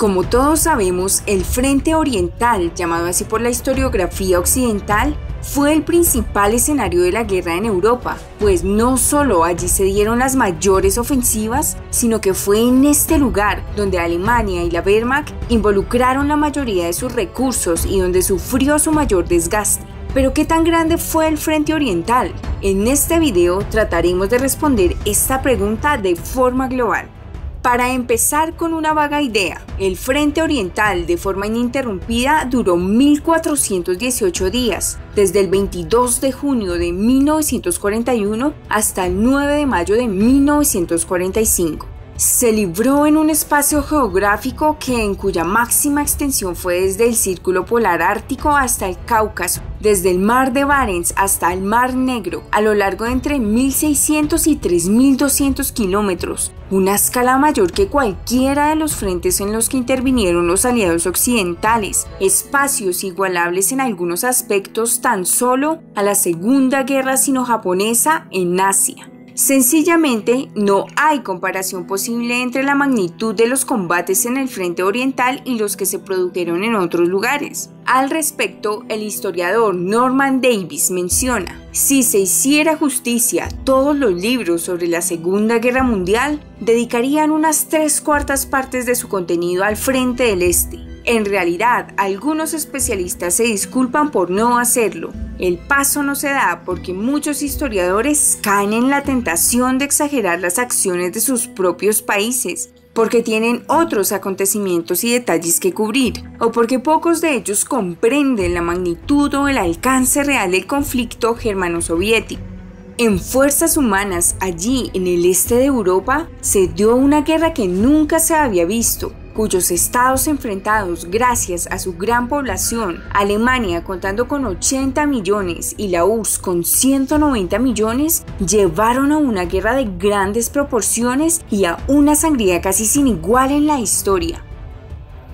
Como todos sabemos, el Frente Oriental, llamado así por la historiografía occidental, fue el principal escenario de la guerra en Europa, pues no solo allí se dieron las mayores ofensivas, sino que fue en este lugar donde Alemania y la Wehrmacht involucraron la mayoría de sus recursos y donde sufrió su mayor desgaste. Pero ¿qué tan grande fue el Frente Oriental? En este video trataremos de responder esta pregunta de forma global. Para empezar con una vaga idea, el Frente Oriental de forma ininterrumpida duró 1418 días, desde el 22 de junio de 1941 hasta el 9 de mayo de 1945 se libró en un espacio geográfico que en cuya máxima extensión fue desde el Círculo Polar Ártico hasta el Cáucaso, desde el Mar de Barents hasta el Mar Negro, a lo largo de entre 1.600 y 3.200 kilómetros, una escala mayor que cualquiera de los frentes en los que intervinieron los aliados occidentales, espacios igualables en algunos aspectos tan solo a la Segunda Guerra Sino-Japonesa en Asia. Sencillamente, no hay comparación posible entre la magnitud de los combates en el frente oriental y los que se produjeron en otros lugares. Al respecto, el historiador Norman Davis menciona, si se hiciera justicia, todos los libros sobre la Segunda Guerra Mundial dedicarían unas tres cuartas partes de su contenido al frente del Este. En realidad, algunos especialistas se disculpan por no hacerlo. El paso no se da porque muchos historiadores caen en la tentación de exagerar las acciones de sus propios países, porque tienen otros acontecimientos y detalles que cubrir, o porque pocos de ellos comprenden la magnitud o el alcance real del conflicto germano-soviético. En fuerzas humanas, allí en el este de Europa, se dio una guerra que nunca se había visto, cuyos estados enfrentados gracias a su gran población, Alemania contando con 80 millones y la URSS con 190 millones, llevaron a una guerra de grandes proporciones y a una sangría casi sin igual en la historia.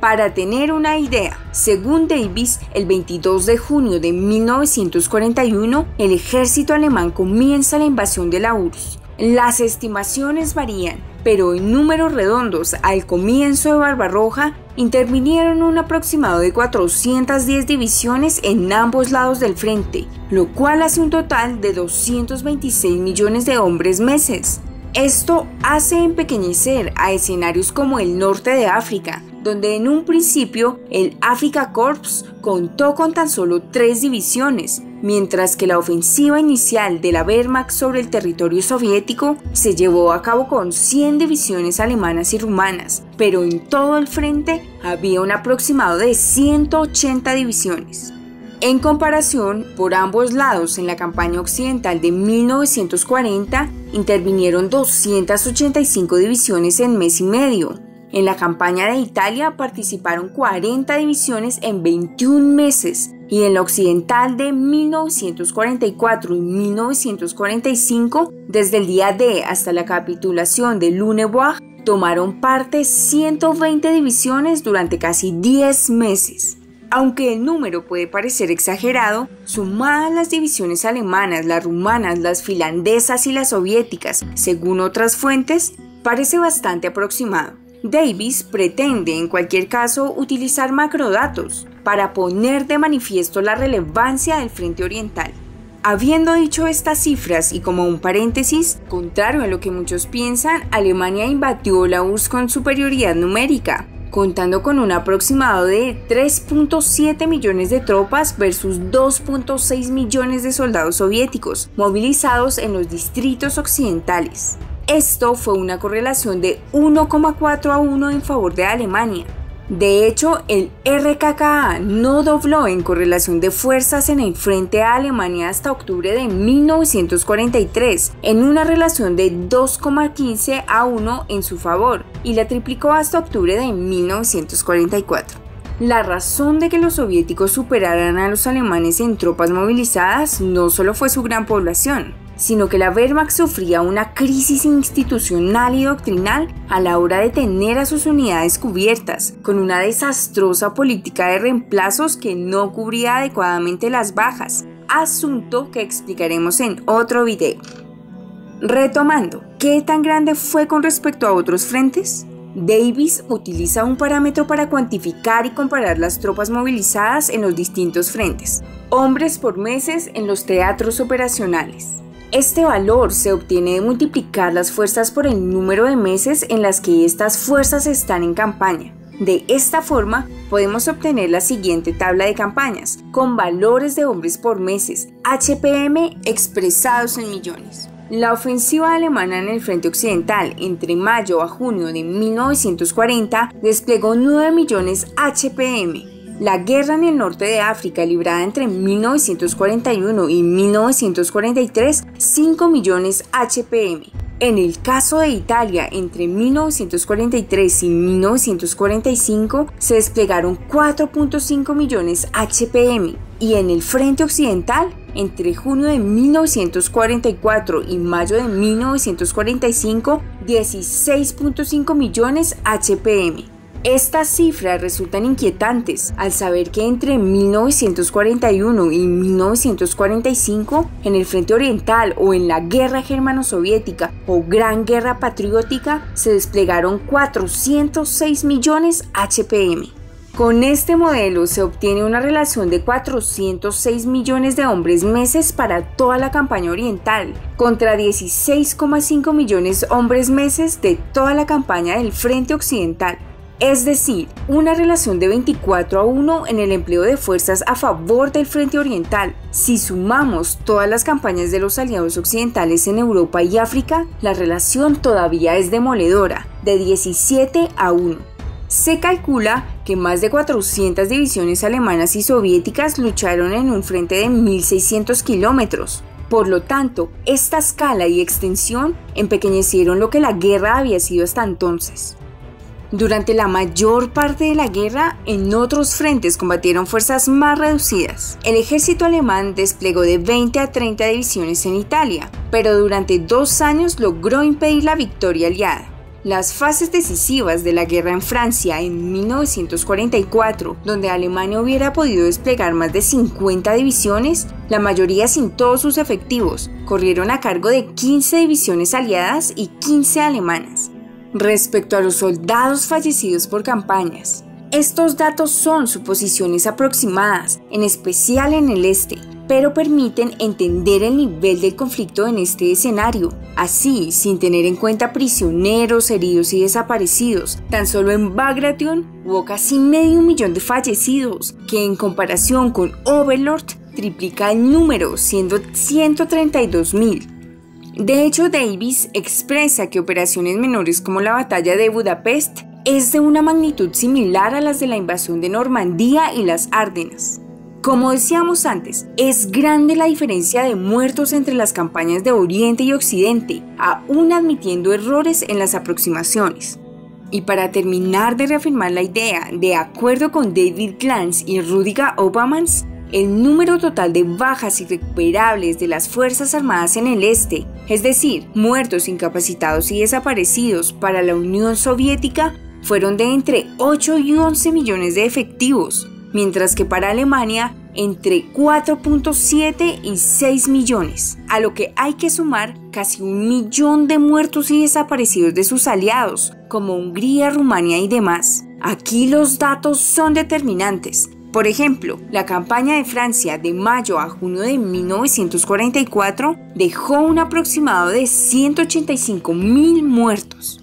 Para tener una idea, según Davis, el 22 de junio de 1941, el ejército alemán comienza la invasión de la URSS. Las estimaciones varían, pero en números redondos, al comienzo de Barbarroja, intervinieron un aproximado de 410 divisiones en ambos lados del frente, lo cual hace un total de 226 millones de hombres meses. Esto hace empequeñecer a escenarios como el norte de África, donde en un principio el Africa Corps contó con tan solo tres divisiones, mientras que la ofensiva inicial de la Wehrmacht sobre el territorio soviético se llevó a cabo con 100 divisiones alemanas y rumanas, pero en todo el frente había un aproximado de 180 divisiones. En comparación, por ambos lados en la campaña occidental de 1940 intervinieron 285 divisiones en mes y medio, en la campaña de Italia participaron 40 divisiones en 21 meses y en la occidental de 1944 y 1945, desde el día D hasta la capitulación de Lunebois, tomaron parte 120 divisiones durante casi 10 meses. Aunque el número puede parecer exagerado, sumadas las divisiones alemanas, las rumanas, las finlandesas y las soviéticas, según otras fuentes, parece bastante aproximado. Davis pretende en cualquier caso utilizar macrodatos para poner de manifiesto la relevancia del Frente Oriental. Habiendo dicho estas cifras y como un paréntesis, contrario a lo que muchos piensan, Alemania invadió la URSS con superioridad numérica, contando con un aproximado de 3.7 millones de tropas versus 2.6 millones de soldados soviéticos movilizados en los distritos occidentales. Esto fue una correlación de 1,4 a 1 en favor de Alemania. De hecho, el RKKA no dobló en correlación de fuerzas en el frente a Alemania hasta octubre de 1943, en una relación de 2,15 a 1 en su favor, y la triplicó hasta octubre de 1944. La razón de que los soviéticos superaran a los alemanes en tropas movilizadas no solo fue su gran población, sino que la Wehrmacht sufría una crisis institucional y doctrinal a la hora de tener a sus unidades cubiertas, con una desastrosa política de reemplazos que no cubría adecuadamente las bajas, asunto que explicaremos en otro video. Retomando, ¿qué tan grande fue con respecto a otros frentes? Davis utiliza un parámetro para cuantificar y comparar las tropas movilizadas en los distintos frentes, hombres por meses en los teatros operacionales. Este valor se obtiene de multiplicar las fuerzas por el número de meses en las que estas fuerzas están en campaña. De esta forma, podemos obtener la siguiente tabla de campañas, con valores de hombres por meses, HPM expresados en millones. La ofensiva alemana en el frente occidental entre mayo a junio de 1940 desplegó 9 millones HPM. La guerra en el norte de África librada entre 1941 y 1943, 5 millones HPM. En el caso de Italia, entre 1943 y 1945 se desplegaron 4.5 millones HPM y en el frente occidental entre junio de 1944 y mayo de 1945, 16.5 millones HPM. Estas cifras resultan inquietantes al saber que entre 1941 y 1945, en el Frente Oriental o en la Guerra Germano-Soviética o Gran Guerra Patriótica, se desplegaron 406 millones HPM. Con este modelo se obtiene una relación de 406 millones de hombres meses para toda la campaña oriental, contra 16,5 millones hombres meses de toda la campaña del frente occidental. Es decir, una relación de 24 a 1 en el empleo de fuerzas a favor del frente oriental. Si sumamos todas las campañas de los aliados occidentales en Europa y África, la relación todavía es demoledora, de 17 a 1. Se calcula que más de 400 divisiones alemanas y soviéticas lucharon en un frente de 1.600 kilómetros. Por lo tanto, esta escala y extensión empequeñecieron lo que la guerra había sido hasta entonces. Durante la mayor parte de la guerra, en otros frentes combatieron fuerzas más reducidas. El ejército alemán desplegó de 20 a 30 divisiones en Italia, pero durante dos años logró impedir la victoria aliada. Las fases decisivas de la guerra en Francia en 1944, donde Alemania hubiera podido desplegar más de 50 divisiones, la mayoría sin todos sus efectivos, corrieron a cargo de 15 divisiones aliadas y 15 alemanas. Respecto a los soldados fallecidos por campañas, estos datos son suposiciones aproximadas, en especial en el este, pero permiten entender el nivel del conflicto en este escenario. Así, sin tener en cuenta prisioneros, heridos y desaparecidos, tan solo en Bagration hubo casi medio millón de fallecidos, que en comparación con Overlord triplica el número, siendo 132 mil. De hecho, Davis expresa que operaciones menores como la batalla de Budapest es de una magnitud similar a las de la invasión de Normandía y las Ardenas. Como decíamos antes, es grande la diferencia de muertos entre las campañas de Oriente y Occidente, aún admitiendo errores en las aproximaciones. Y para terminar de reafirmar la idea, de acuerdo con David Glantz y Rudiger Obamans, el número total de bajas irrecuperables de las Fuerzas Armadas en el Este, es decir, muertos, incapacitados y desaparecidos para la Unión Soviética, fueron de entre 8 y 11 millones de efectivos, mientras que para Alemania entre 4.7 y 6 millones, a lo que hay que sumar casi un millón de muertos y desaparecidos de sus aliados, como Hungría, Rumania y demás. Aquí los datos son determinantes. Por ejemplo, la campaña de Francia de mayo a junio de 1944 dejó un aproximado de 185 mil muertos.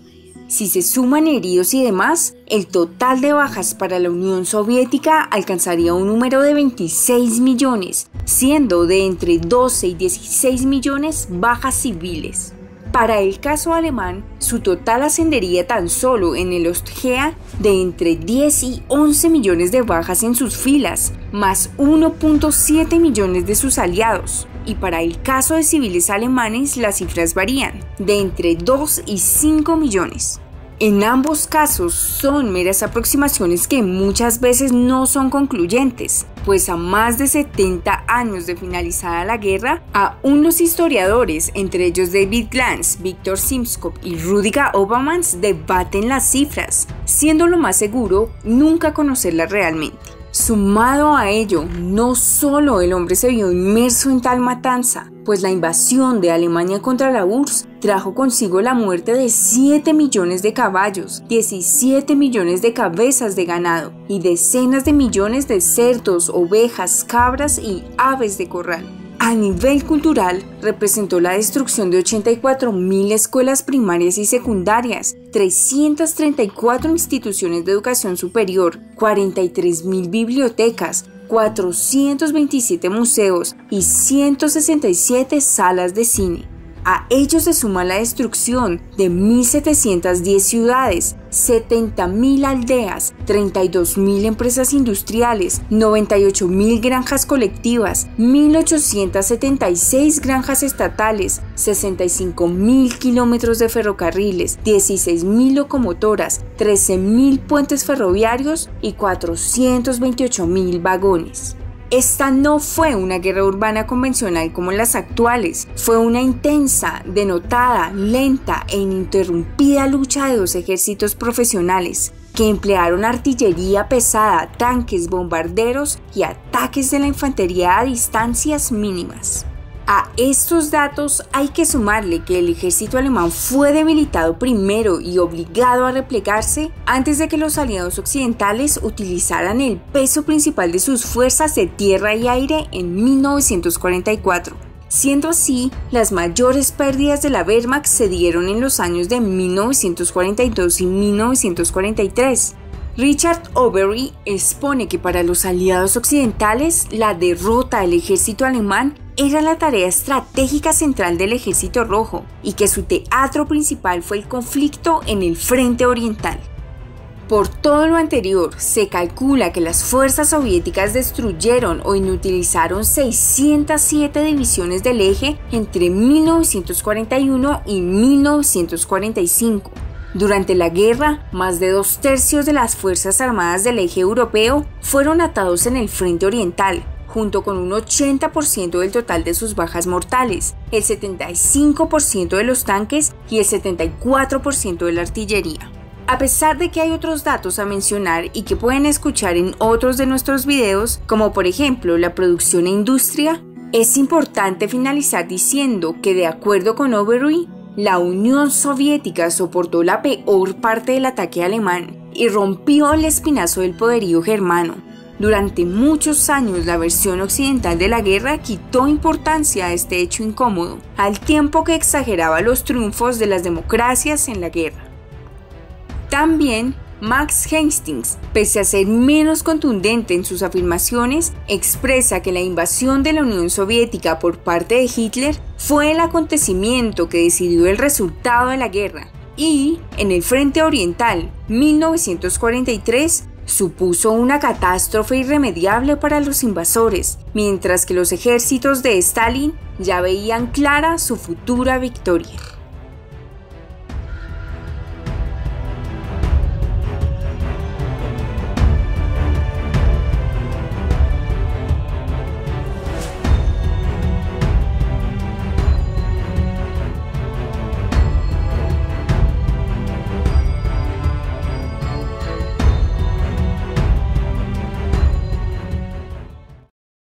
Si se suman heridos y demás, el total de bajas para la Unión Soviética alcanzaría un número de 26 millones, siendo de entre 12 y 16 millones bajas civiles. Para el caso alemán, su total ascendería tan solo en el Ostgea de entre 10 y 11 millones de bajas en sus filas, más 1.7 millones de sus aliados. Y para el caso de civiles alemanes, las cifras varían, de entre 2 y 5 millones. En ambos casos son meras aproximaciones que muchas veces no son concluyentes, pues a más de 70 años de finalizada la guerra, aún los historiadores, entre ellos David Glantz, Victor Simskop y Rudiger Obamans, debaten las cifras, siendo lo más seguro nunca conocerlas realmente. Sumado a ello, no solo el hombre se vio inmerso en tal matanza, pues la invasión de Alemania contra la URSS trajo consigo la muerte de 7 millones de caballos, 17 millones de cabezas de ganado y decenas de millones de cerdos, ovejas, cabras y aves de corral. A nivel cultural, representó la destrucción de 84.000 escuelas primarias y secundarias, 334 instituciones de educación superior, 43.000 bibliotecas, 427 museos y 167 salas de cine. A ello se suma la destrucción de 1.710 ciudades, 70.000 aldeas, 32.000 empresas industriales, 98.000 granjas colectivas, 1.876 granjas estatales, 65.000 kilómetros de ferrocarriles, 16.000 locomotoras, 13.000 puentes ferroviarios y 428.000 vagones. Esta no fue una guerra urbana convencional como las actuales, fue una intensa, denotada, lenta e ininterrumpida lucha de dos ejércitos profesionales que emplearon artillería pesada, tanques, bombarderos y ataques de la infantería a distancias mínimas. A estos datos hay que sumarle que el ejército alemán fue debilitado primero y obligado a replegarse antes de que los aliados occidentales utilizaran el peso principal de sus fuerzas de tierra y aire en 1944. Siendo así, las mayores pérdidas de la Wehrmacht se dieron en los años de 1942 y 1943. Richard Overy expone que para los aliados occidentales la derrota del ejército alemán era la tarea estratégica central del Ejército Rojo y que su teatro principal fue el conflicto en el Frente Oriental. Por todo lo anterior, se calcula que las fuerzas soviéticas destruyeron o inutilizaron 607 divisiones del eje entre 1941 y 1945. Durante la guerra, más de dos tercios de las Fuerzas Armadas del eje europeo fueron atados en el frente oriental, junto con un 80% del total de sus bajas mortales, el 75% de los tanques y el 74% de la artillería. A pesar de que hay otros datos a mencionar y que pueden escuchar en otros de nuestros videos, como por ejemplo la producción e industria, es importante finalizar diciendo que de acuerdo con Overy, la Unión Soviética soportó la peor parte del ataque alemán y rompió el espinazo del poderío germano, durante muchos años la versión occidental de la guerra quitó importancia a este hecho incómodo, al tiempo que exageraba los triunfos de las democracias en la guerra. También Max Hastings, pese a ser menos contundente en sus afirmaciones, expresa que la invasión de la Unión Soviética por parte de Hitler fue el acontecimiento que decidió el resultado de la guerra. Y, en el Frente Oriental, 1943, supuso una catástrofe irremediable para los invasores, mientras que los ejércitos de Stalin ya veían clara su futura victoria.